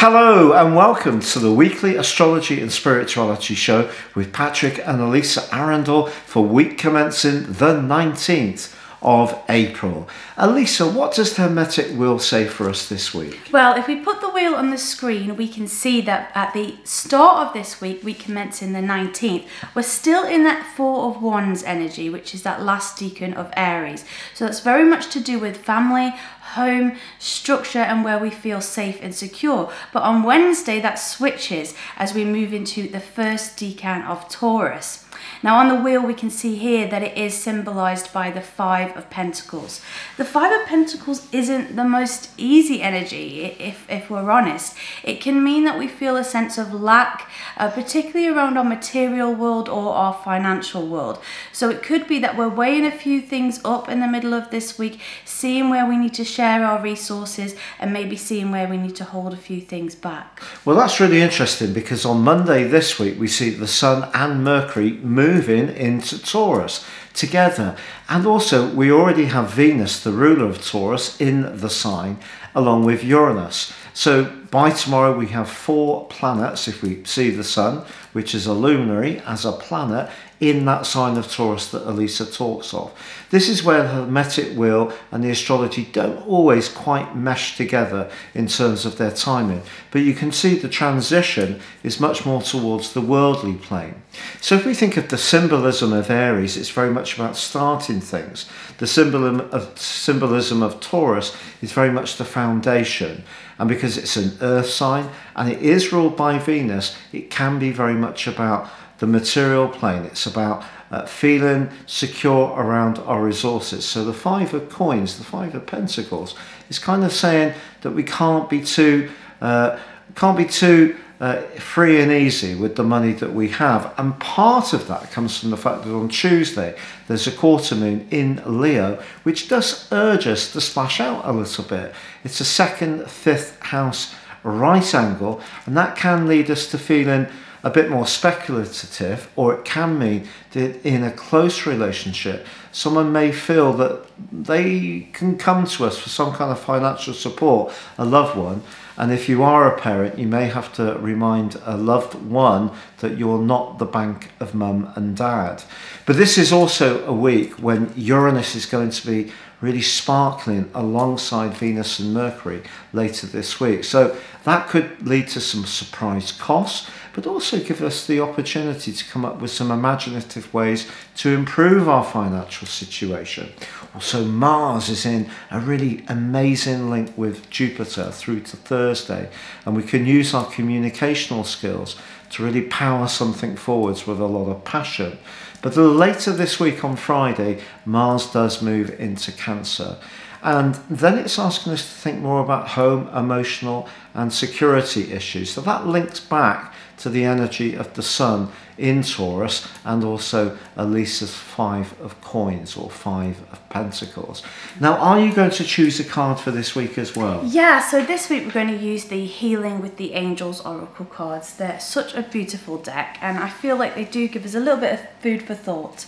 Hello and welcome to the weekly astrology and spirituality show with Patrick and Alyssa Arundell for week commencing the 19th of April. Alyssa, what does the Hermetic Wheel say for us this week? Well, if we put the wheel on the screen, we can see that at the start of this week, we commence in the 19th, we're still in that Four of Wands energy, which is that last decan of Aries. So that's very much to do with family, home, structure, and where we feel safe and secure. But on Wednesday, that switches as we move into the first decan of Taurus. Now on the wheel we can see here that it is symbolized by the Five of Pentacles. The Five of Pentacles isn't the most easy energy if, if we're honest. It can mean that we feel a sense of lack, uh, particularly around our material world or our financial world. So it could be that we're weighing a few things up in the middle of this week, seeing where we need to share our resources and maybe seeing where we need to hold a few things back. Well, that's really interesting because on Monday this week we see the Sun and Mercury move moving into Taurus together. And also, we already have Venus, the ruler of Taurus, in the sign, along with Uranus. So by tomorrow, we have four planets, if we see the Sun, which is a luminary, as a planet in that sign of Taurus that Alyssa talks of. This is where the Hermetic wheel and the astrology don't always quite mesh together in terms of their timing, but you can see the transition is much more towards the worldly plane. So if we think of the symbolism of Aries, it's very much about starting things. The symbolism of, symbolism of Taurus is very much the foundation. And because it's an earth sign and it is ruled by Venus, it can be very much about the material plane. It's about uh, feeling secure around our resources. So the five of coins, the five of pentacles, is kind of saying that we can't be too, uh, can't be too uh, free and easy with the money that we have. And part of that comes from the fact that on Tuesday there's a quarter moon in Leo, which does urge us to splash out a little bit. It's a second, fifth house right angle, and that can lead us to feeling a bit more speculative, or it can mean that in a close relationship, someone may feel that they can come to us for some kind of financial support, a loved one. And if you are a parent, you may have to remind a loved one that you're not the bank of mum and dad. But this is also a week when Uranus is going to be really sparkling alongside Venus and Mercury later this week. So that could lead to some surprise costs, but also give us the opportunity to come up with some imaginative ways to improve our financial situation. Also, Mars is in a really amazing link with Jupiter through to Thursday, and we can use our communicational skills to really power something forwards with a lot of passion. But later this week on Friday, Mars does move into Cancer. And then it's asking us to think more about home, emotional, and security issues. So that links back to the energy of the sun in Taurus and also Alyssa's five of coins or five of pentacles. Now, are you going to choose a card for this week as well? Yeah, so this week we're going to use the Healing with the Angels Oracle cards. They're such a beautiful deck and I feel like they do give us a little bit of food for thought.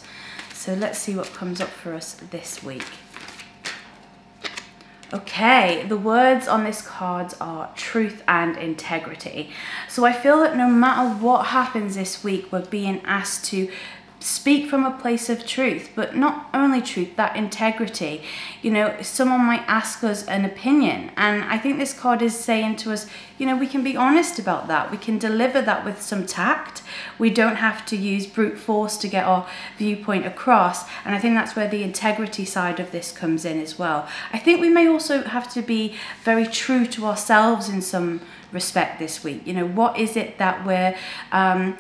So let's see what comes up for us this week. Okay, the words on this card are truth and integrity. So I feel that no matter what happens this week, we're being asked to speak from a place of truth, but not only truth, that integrity. You know, someone might ask us an opinion, and I think this card is saying to us, you know, we can be honest about that. We can deliver that with some tact. We don't have to use brute force to get our viewpoint across, and I think that's where the integrity side of this comes in as well. I think we may also have to be very true to ourselves in some respect this week. You know, what is it that we're um,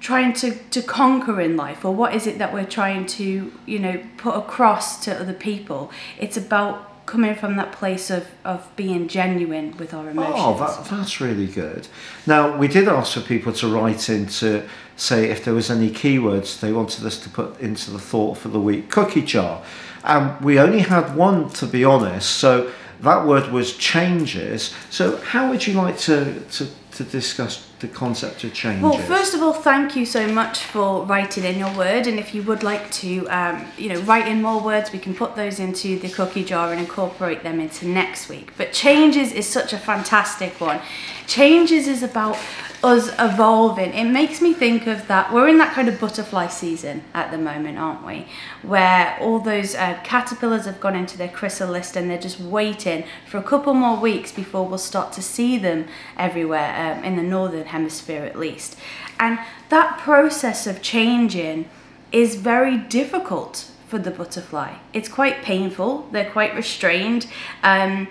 trying to, to conquer in life or what is it that we're trying to you know put across to other people it's about coming from that place of, of being genuine with our emotions. Oh, that, that's really good. Now, we did ask for people to write in to say if there was any keywords they wanted us to put into the thought for the week. Cookie jar. And um, we only had one, to be honest, so that word was changes. So how would you like to, to, to discuss the concept of changes? Well, first of all, thank you so much for writing in your word. And if you would like to, um, you know, write in more words, we can put those into the cookie jar and incorporate them into next week. But changes is such a fantastic one. Changes is about us evolving. It makes me think of that. We're in that kind of butterfly season at the moment, aren't we? Where all those uh, caterpillars have gone into their chrysalis and they're just waiting for a couple more weeks before we'll start to see them everywhere, um, in the northern hemisphere at least. And that process of changing is very difficult for the butterfly. It's quite painful, they're quite restrained, um,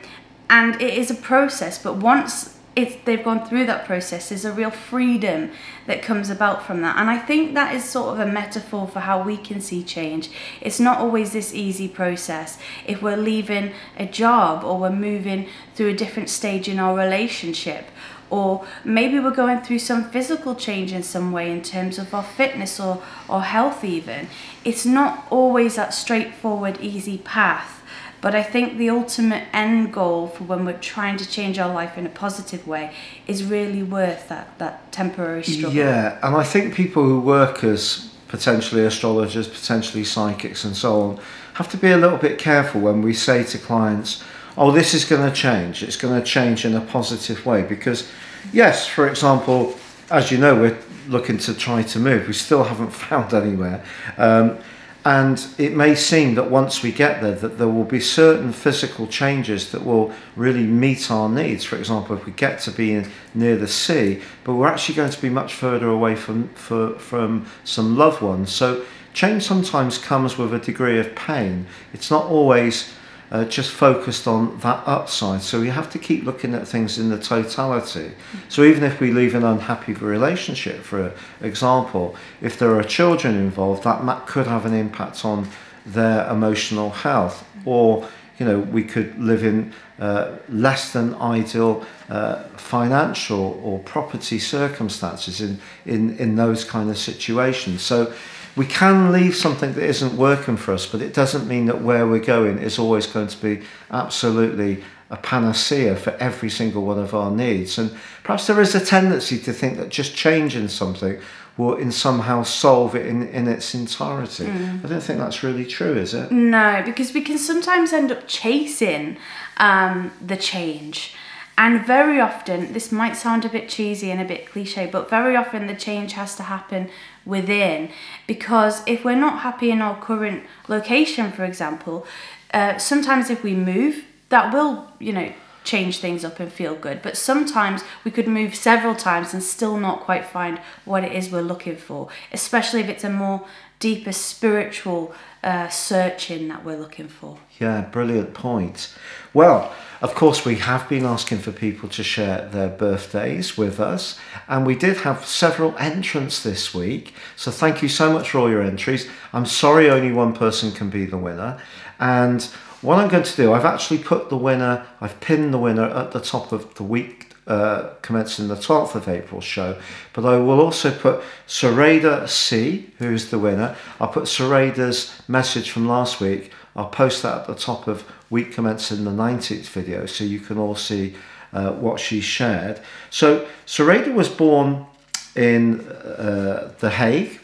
and it is a process, but once it's they've gone through that process there's a real freedom that comes about from that and i think that is sort of a metaphor for how we can see change it's not always this easy process if we're leaving a job or we're moving through a different stage in our relationship or maybe we're going through some physical change in some way in terms of our fitness or, or health even it's not always that straightforward easy path but I think the ultimate end goal for when we're trying to change our life in a positive way is really worth that, that temporary struggle. Yeah, and I think people who work as potentially astrologers, potentially psychics, and so on have to be a little bit careful when we say to clients, oh, this is going to change. It's going to change in a positive way. Because, yes, for example, as you know, we're looking to try to move. We still haven't found anywhere. Um, and it may seem that once we get there that there will be certain physical changes that will really meet our needs for example if we get to be in, near the sea but we're actually going to be much further away from for, from some loved ones so change sometimes comes with a degree of pain it's not always uh, just focused on that upside. So you have to keep looking at things in the totality. So even if we leave an unhappy relationship, for example, if there are children involved, that could have an impact on their emotional health. Or you know, we could live in uh, less than ideal uh, financial or property circumstances in, in, in those kind of situations. So we can leave something that isn't working for us, but it doesn't mean that where we're going is always going to be absolutely a panacea for every single one of our needs. And perhaps there is a tendency to think that just changing something will in somehow solve it in, in its entirety. Mm. I don't think that's really true, is it? No, because we can sometimes end up chasing um, the change. And very often, this might sound a bit cheesy and a bit cliche, but very often the change has to happen within because if we're not happy in our current location, for example, uh, sometimes if we move, that will, you know, change things up and feel good. But sometimes we could move several times and still not quite find what it is we're looking for, especially if it's a more deeper spiritual uh, searching that we're looking for. Yeah, brilliant point. Well, of course, we have been asking for people to share their birthdays with us, and we did have several entrants this week. So, thank you so much for all your entries. I'm sorry only one person can be the winner. And what I'm going to do, I've actually put the winner, I've pinned the winner at the top of the week uh, commencing the 12th of April show. But I will also put Sarada C, who's the winner. I'll put Sarada's message from last week. I'll post that at the top of week commencing the 19th video so you can all see uh, what she shared. So Sarada was born in uh, The Hague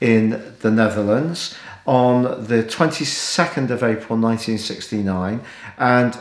in the Netherlands on the 22nd of April 1969 and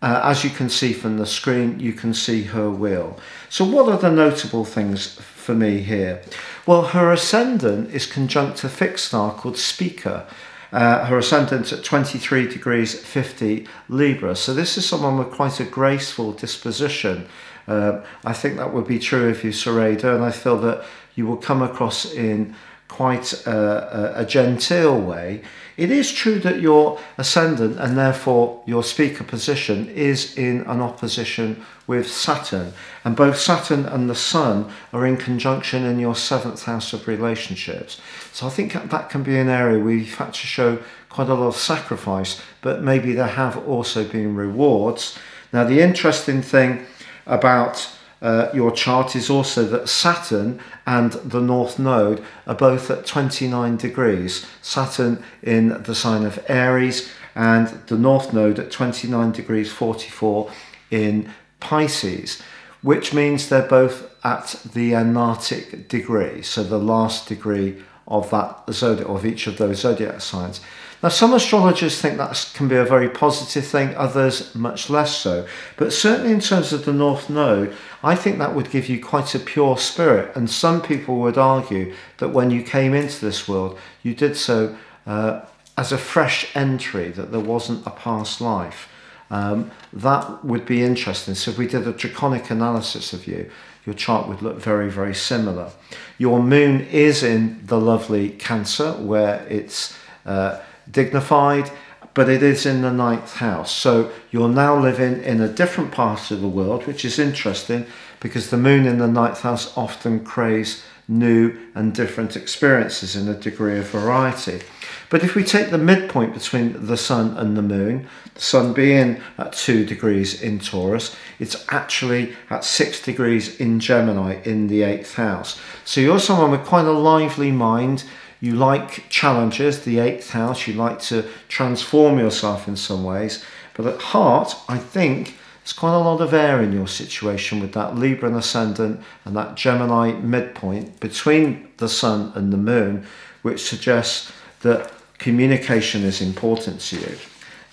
uh, as you can see from the screen, you can see her wheel. So what are the notable things for me here? Well, her ascendant is conjunct a fixed star called Spica. Uh, her ascendant at 23 degrees 50 Libra. So this is someone with quite a graceful disposition. Uh, I think that would be true of you, Sarada, and I feel that you will come across in quite a, a, a genteel way. It is true that your ascendant and therefore your Spica position is in an opposition with Saturn, and both Saturn and the Sun are in conjunction in your seventh house of relationships. So I think that can be an area where you've had to show quite a lot of sacrifice, but maybe there have also been rewards. Now, the interesting thing about uh, your chart is also that Saturn and the North Node are both at 29 degrees. Saturn in the sign of Aries and the North Node at 29 degrees 44 in Pisces. which means they're both at the anaretic degree, so the last degree of that zodiac, of each of those zodiac signs. Now, some astrologers think that can be a very positive thing, others much less so. But certainly, in terms of the North Node, I think that would give you quite a pure spirit. And some people would argue that when you came into this world, you did so uh, as a fresh entry, that there wasn't a past life. Um, that would be interesting. So, if we did a draconic analysis of you, your chart would look very, very similar. Your moon is in the lovely Cancer, where it's uh, dignified, but it is in the ninth house. So you're now living in a different part of the world, which is interesting because the moon in the ninth house often craves new and different experiences in a degree of variety. But if we take the midpoint between the sun and the moon, the sun being at two degrees in Taurus, it's actually at six degrees in Gemini in the eighth house. So you're someone with quite a lively mind. You like challenges, the eighth house, you like to transform yourself in some ways. But at heart, I think there's quite a lot of air in your situation with that Libra and ascendant and that Gemini midpoint between the sun and the moon, which suggests that communication is important to you.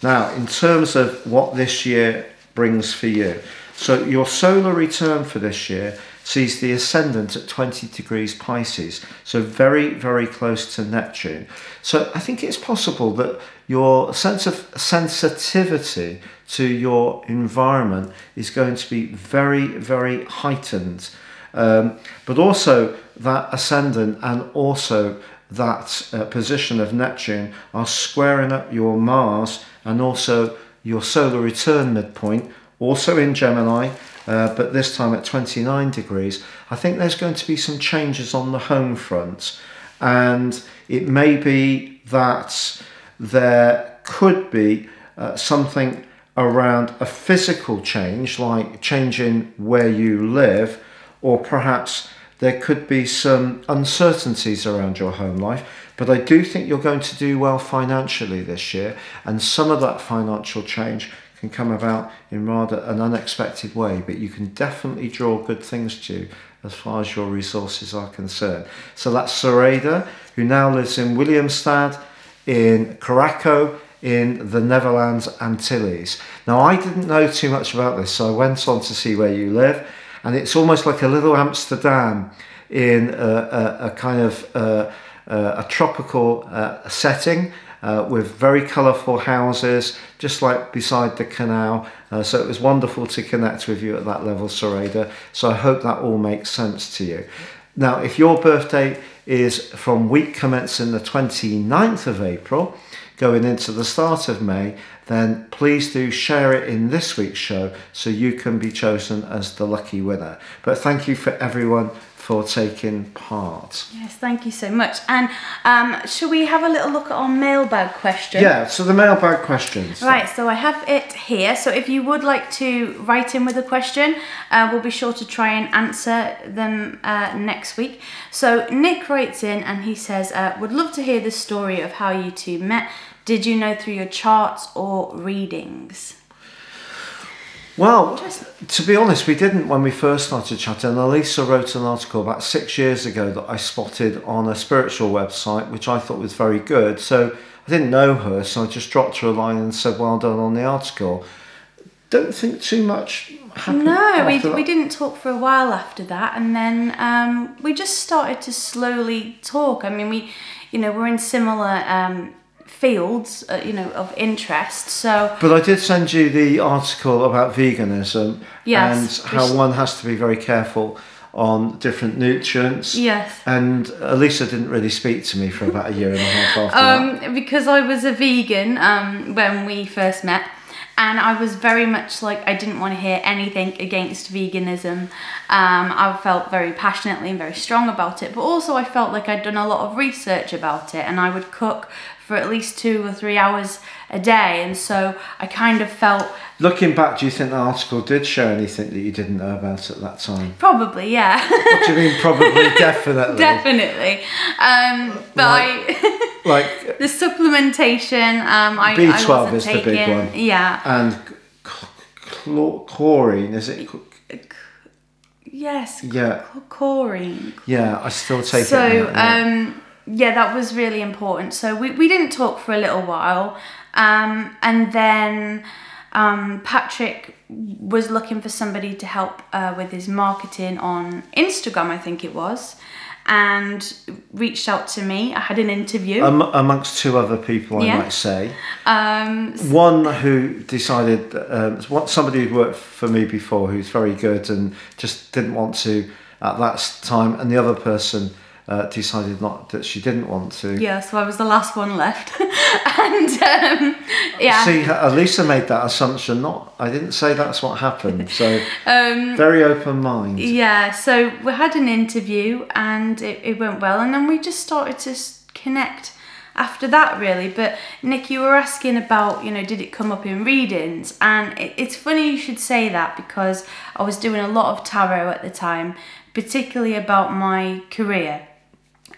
Now, in terms of what this year brings for you, so your solar return for this year sees the ascendant at 20 degrees Pisces, so very, very close to Neptune. So I think it's possible that your sense of sensitivity to your environment is going to be very, very heightened. Um, but also that ascendant and also that uh, position of Neptune are squaring up your Mars and also your solar return midpoint, also in Gemini, uh, but this time at 29 degrees. I think there's going to be some changes on the home front, and it may be that there could be uh, something around a physical change, like changing where you live, or perhaps there could be some uncertainties around your home life. But I do think you're going to do well financially this year, and some of that financial change can come about in rather an unexpected way, but you can definitely draw good things to you as far as your resources are concerned. So that's Sarada, who now lives in Willemstad, in Curaçao, in the Netherlands Antilles. Now, I didn't know too much about this, so I went on to see where you live, and it's almost like a little Amsterdam in a, a, a kind of uh, uh, a tropical uh, setting uh, with very colourful houses, just like beside the canal. Uh, so it was wonderful to connect with you at that level, Sarada. So I hope that all makes sense to you. Now, if your birthday is from week commencing the 29th of April, going into the start of May, then please do share it in this week's show so you can be chosen as the lucky winner. But thank you for everyone for taking part. Yes, thank you so much. And um, shall we have a little look at our mailbag question? Yeah, so the mailbag questions. Right, so I have it here. So if you would like to write in with a question, uh, we'll be sure to try and answer them uh, next week. So Nick writes in and he says, uh, would love to hear the story of how you two met. Did you know through your charts or readings? Well, to be honest, we didn't when we first started chatting. Alyssa wrote an article about six years ago that I spotted on a spiritual website, which I thought was very good. So I didn't know her, so I just dropped her a line and said, "Well done on the article." Don't think too much happened. No, we, after we that. didn't talk for a while after that, and then um, we just started to slowly talk. I mean, we, you know, we're in similar um, fields, uh, you know, of interest. So But I did send you the article about veganism Yes, and how one has to be very careful on different nutrients. yes. And Alyssa didn't really speak to me for about a year and a half after that. Um, because I was a vegan um, when we first met, and I was very much like I didn't want to hear anything against veganism. Um, I felt very passionately and very strong about it, but also I felt like I'd done a lot of research about it, and I would cook for at least two or three hours a day, and so I kind of felt Looking back, do you think the article did show anything that you didn't know about at that time? probably yeah. What do you mean? Probably, definitely. Definitely, um, but I Like, the supplementation. Um, I, I B12 wasn't is the big one. Yeah, and chlor- chlorine, is it? Yes. Yeah. Chlorine. Yeah, I still take so it. yeah. um yeah that was really important so we, we didn't talk for a little while um and then um patrick was looking for somebody to help uh, with his marketing on instagram i think it was and reached out to me i had an interview Am- amongst two other people, I Yeah. might say. um One who decided, um, what somebody who'd worked for me before, who's very good and just didn't want to at that time, and the other person uh, decided not that she didn't want to. yeah so i was the last one left and um yeah See, Alyssa made that assumption. Not, I didn't say that's what happened. So um very open mind. Yeah, so we had an interview and it, it went well, and then we just started to connect after that, really. But Nick, you were asking about, you know, did it come up in readings? And it, it's funny you should say that because I was doing a lot of tarot at the time, particularly about my career.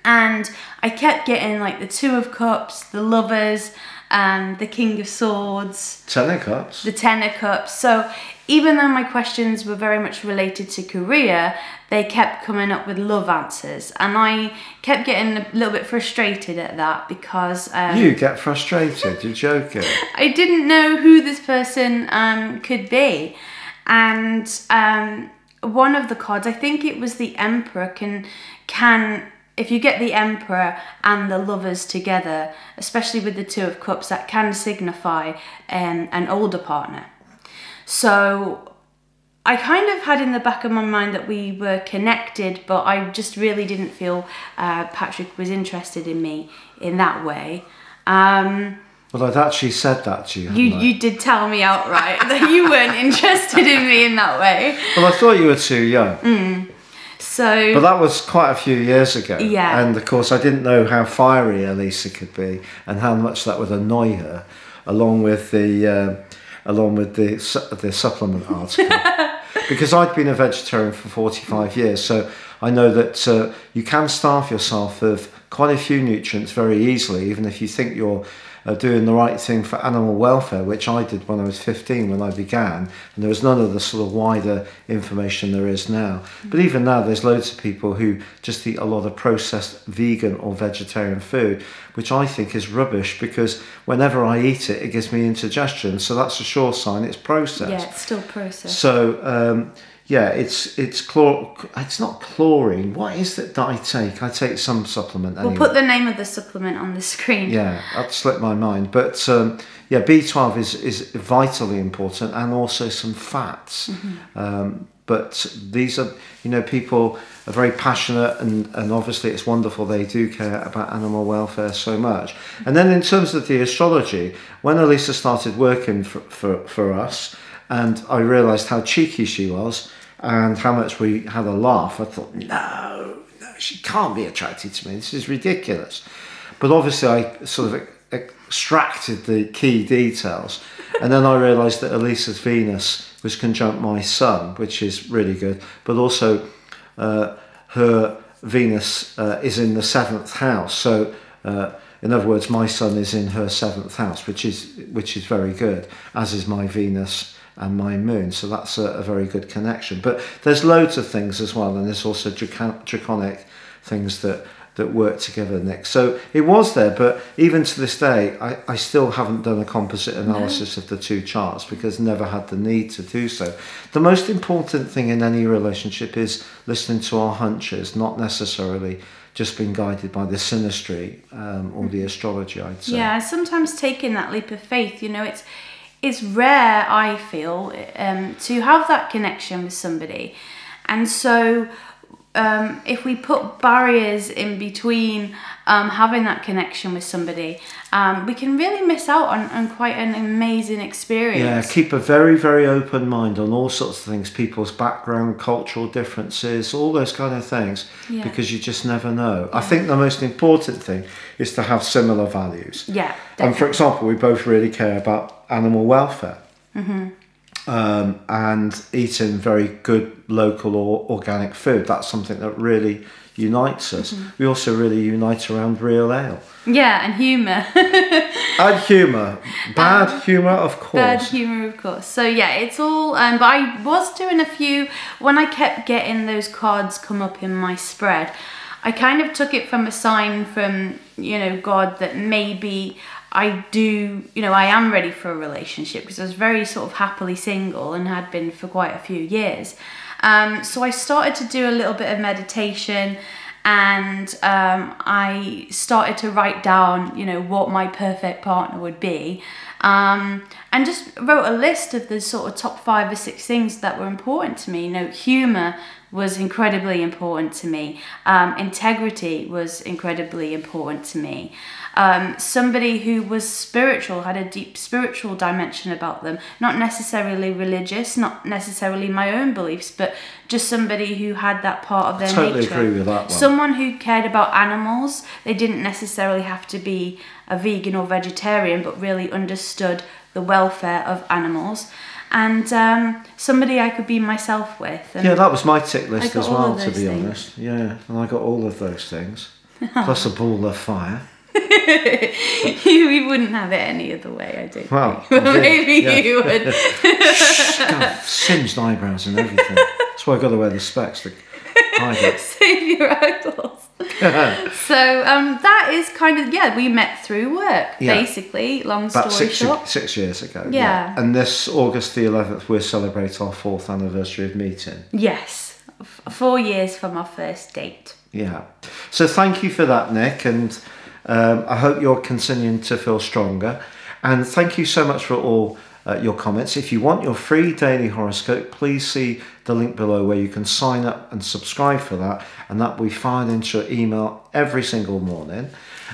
And I kept getting like the Two of Cups, the Lovers, and the King of Swords Ten of cups. the Ten of Cups. So even though my questions were very much related to career, they kept coming up with love answers, and I kept getting a little bit frustrated at that because um, You get frustrated. You're joking. I didn't know who this person um, could be, and um, one of the cards, I think it was the Emperor, can can if you get the Emperor and the Lovers together, especially with the Two of Cups, that can signify um, an older partner. So I kind of had in the back of my mind that we were connected, but I just really didn't feel uh, Patrick was interested in me in that way. Um, Well, I'd actually said that to you. you I? you did tell me outright that you weren't interested in me in that way. Well, I thought you were too young. So But that was quite a few years ago. Yeah. And of course, I didn't know how fiery Alyssa could be and how much that would annoy her, along with the uh, along with the su- the supplement article. because I'd been a vegetarian for forty five years, so I know that uh, you can starve yourself of quite a few nutrients very easily, even if you think you're. Doing the right thing for animal welfare, which I did when I was 15 when I began, and there was none of the sort of wider information there is now. But even now, there's loads of people who just eat a lot of processed vegan or vegetarian food, which I think is rubbish because whenever I eat it, it gives me indigestion. So that's a sure sign it's processed. yeah, it's still processed. So um, yeah, it's it's chlor. It's not chlorine. What is it that I take? I take some supplement. We'll put the name of the supplement on the screen. Yeah, that slipped my mind. But um, yeah, B12 is, is vitally important and also some fats. Um, but these are, you know, people are very passionate and, and obviously it's wonderful they do care about animal welfare so much. And then in terms of the astrology, when Alyssa started working for, for, for us and I realised how cheeky she was and how much we had a laugh, I thought, no, no, she can't be attracted to me. This is ridiculous. But obviously, I sort of extracted the key details. And then I realised that Alyssa's Venus was conjunct my sun, which is really good. But also, uh, her Venus uh, is in the seventh house. So, uh, in other words, my sun is in her seventh house, which is which is very good, as is my Venus and my moon. So that's a, a very good connection. But there's loads of things as well, and there's also draconic things that that work together, Nick. So it was there, but even to this day, I, I still haven't done a composite analysis of the two charts because never had the need to do so. The most important thing in any relationship is listening to our hunches, not necessarily just being guided by the synastry um, or the astrology, I'd say. Yeah, sometimes taking that leap of faith, you know, it's it's rare, I feel, um, to have that connection with somebody. And so um, if we put barriers in between um, having that connection with somebody, um, we can really miss out on, on quite an amazing experience. Yeah, keep a very, very open mind on all sorts of things, people's background, cultural differences, all those kind of things, Yeah. because you just never know. I think the most important thing is to have similar values. Yeah, And for example, we both really care about animal welfare. Um, and eating very good local or organic food. That's something that really unites us. Mm-hmm. We also really unite around real ale. Yeah, and humour. And humour. Bad humour, of course. Um, Bad humour, of course. So yeah, it's all. Um, but I was doing a few when I kept getting those cards come up in my spread. I kind of took it from a sign from you know God that maybe I do. You know, I am ready for a relationship because I was very sort of happily single and had been for quite a few years. Um, so I started to do a little bit of meditation and um, I started to write down, you know, what my perfect partner would be, um, and just wrote a list of the sort of top five or six things that were important to me. You know, humor was incredibly important to me. Um, integrity was incredibly important to me. Um, somebody who was spiritual had a deep spiritual dimension about them, not necessarily religious, not necessarily my own beliefs, but just somebody who had that part of their Totally nature. agree with that one. Someone who cared about animals. They didn't necessarily have to be a vegan or vegetarian, but really understood the welfare of animals. And um, somebody I could be myself with. And Yeah, that was my tick list as well, to be things. honest. Yeah, and I got all of those things. Plus a ball of fire. we wouldn't have it any other way, I don't Well, think. Did, maybe yeah. you would. God, singed eyebrows and everything. That's why I've got to wear the specs to hide it. Save your eyeballs. so um, that is kind of yeah. We met through work, Yeah. basically. Long About story six, short. six years ago. Yeah. And this August the 11th, we'll celebrate our fourth anniversary of meeting. Yes, F- four years from our first date. Yeah. So thank you for that, Nick, and um, I hope you're continuing to feel stronger. And thank you so much for all uh, your comments. If you want your free daily horoscope, please see the link below where you can sign up and subscribe for that, and that will be fired into your email every single morning.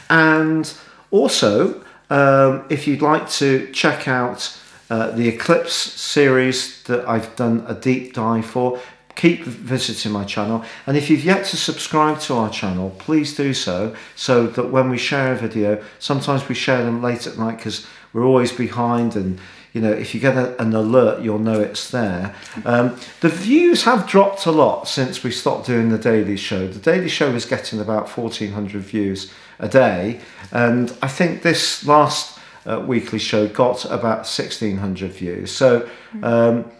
And also, um, if you'd like to check out uh, the Eclipse series that I've done a deep dive for, keep visiting my channel. And if you've yet to subscribe to our channel, please do so, so that when we share a video, sometimes we share them late at night because we're always behind and you know if you get a, an alert you'll know it's there um, the views have dropped a lot since we stopped doing the daily show the daily show was getting about 1400 views a day and i think this last uh, weekly show got about 1600 views so um,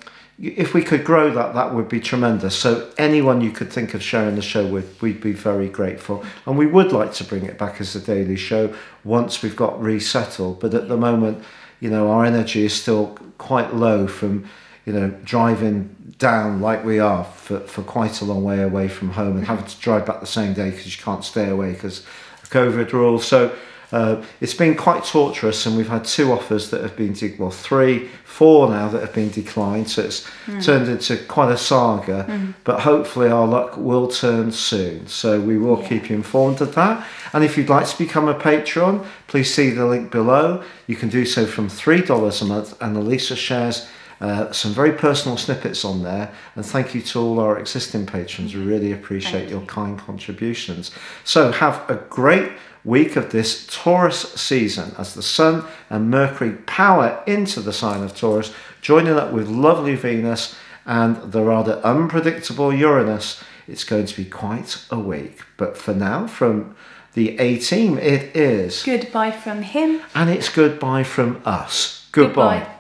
if we could grow that, that would be tremendous. So anyone you could think of sharing the show with, we'd be very grateful. And we would like to bring it back as a daily show once we've got resettled. But at the moment, you know, our energy is still quite low from, you know, driving down like we are for, for quite a long way away from home and having to drive back the same day because you can't stay away because of COVID rules. So uh, it's been quite torturous, and we've had two offers that have been, de- well, three, four now that have been declined. So it's turned into quite a saga. But hopefully, our luck will turn soon. So we will keep you informed of that. And if you'd like to become a patron, please see the link below. You can do so from $3 a month, and Alyssa shares. Uh, some very personal snippets on there, and thank you to all our existing patrons. We really appreciate your you. kind contributions. So, have a great week of this Taurus season as the Sun and Mercury power into the sign of Taurus, joining up with lovely Venus and the rather unpredictable Uranus. It's going to be quite a week. But for now, from the A team, it is. Goodbye from him. And it's goodbye from us. Goodbye. Goodbye.